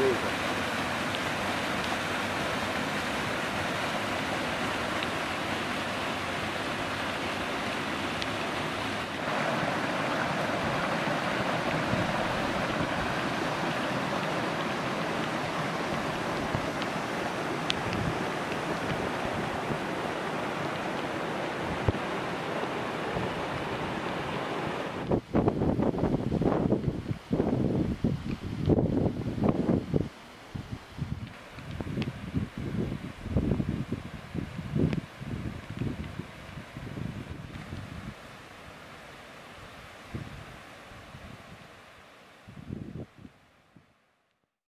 Deus.